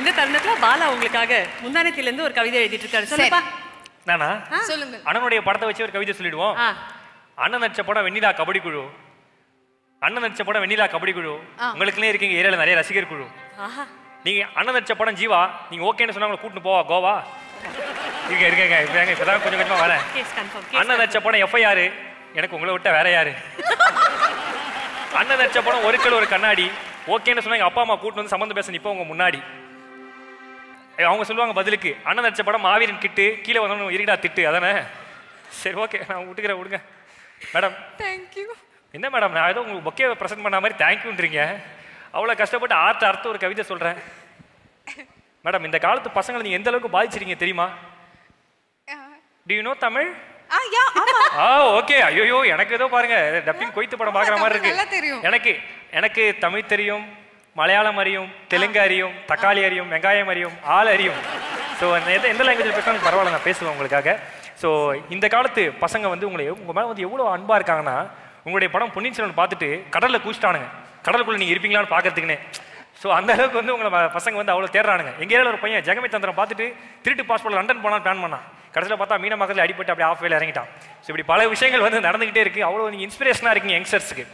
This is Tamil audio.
இந்த தருணத்துல பாலா உங்களுக்காக முந்தானத்தில இருந்து ஒரு கவிதை எழுதிட்டு இருக்காரு சொல்லுப்பா. நானா? சொல்லுங்க. அண்ணனுடைய படத்தை வச்சு ஒரு கவிதை சொல்லிடுவோம். அண்ணன் நடிச்ச படம் வெண்ணிலா கபடி குழு. அண்ணன் நடிச்ச படம் வெண்ணிலா கபடி குழு. உங்களுக்குன்னே இருக்கீங்க ஏரியால நிறைய ரசிகர் குழு. நீங்க அண்ணன் நடிச்ச படம் ஜீவா நீங்க ஓகேன்னு சொன்னா உங்களை கூட்டிட்டு போவா கோவா? இருக்க இருக்கங்க இப்ப இப்பதான் கொஞ்சம் கொஞ்சமா வரேன். அண்ணன் நடிச்ச படம் எஃப்ஐஆர் எனக்கு உங்களை விட்ட வேற யாரு? அண்ணன் நடிச்ச படம் ஒரு கல் ஒரு கண்ணாடி. ஓகேன்னு சொன்னா எங்க அப்பா அம்மா கூட்டு வந்து சம்மந்தம் பேச நிப்ப உங்க முன்னாடி. அவங்க சொல்லுவாங்க பதிலுக்கு அண்ணன் நடிச்ச படம் மாவீரன் கிட்டு கீழே வந்தவனு இருக்கடா திட்டு அதானே? சரி ஓகே நான் விட்டுக்கிறேன் விடுங்க. மேடம் தேங்க்யூ என்ன மேடம் நான் ஏதோ உங்களுக்கு பொக்கே ப்ரெசென்ட் பண்ண மாதிரி தேங்க்யூன்றீங்க அவ்வளோ கஷ்டப்பட்டு ஆர்ட் அர்த்தம் ஒரு கவிதை சொல்கிறேன் மேடம் இந்த காலத்து பசங்களை நீங்கள் எந்த அளவுக்கு பாதிச்சிருக்கீங்க தெரியுமா? டு யூ நோ தமிழ் ஆ ஓகே ஐயோ எனக்கு ஏதோ பாருங்க டப்பிங் கொய்த்து படம் பார்க்குற மாதிரி இருக்கு. எனக்கு எனக்கு தமிழ் தெரியும். மலையாளம் அறியும் தெலுங்கு அறியும் தக்காளி அறியும் வெங்காயம் அறியும் ஆள் அறியும். ஸோ எந்த எந்த லாங்குவேஜ் பேசினாலும் பரவாயில்ல நான் பேசுவேன் உங்களுக்காக. ஸோ இந்த காலத்து பசங்க வந்து உங்களை உங்கள் மேலே வந்து எவ்வளோ அன்பாக இருக்காங்கன்னா உங்களுடைய படம் பொன்னியின் செல்வன் பார்த்துட்டு கடலில் கூச்சிட்டானுங்க கடலுக்குள்ளே நீங்கள் இருப்பீங்களான்னு பார்க்கறதுக்குன்னு. ஸோ அந்த அளவுக்கு வந்து உங்களை பசங்க வந்து அவ்வளோ தேடுறானுங்க. எங்கள் ஏரியாவில் ஒரு பையன் ஜெகமே தந்திரம் பார்த்துட்டு திருட்டு பாஸ்போர்ட் லண்டன் போனான்னு பிளான் பண்ணான். கடைசியில் பார்த்தா மீன மக்கள் அடிபட்டு அப்படியே ஆஃப் வேலை இறங்கிட்டான். ஸோ இப்படி பல விஷயங்கள் வந்து நடந்துகிட்டே இருக்கு. அவ்வளோ நீங்கள் இன்ஸ்பிரேஷனாக இருக்கீங்க யங்ஸ்டர்ஸுக்கு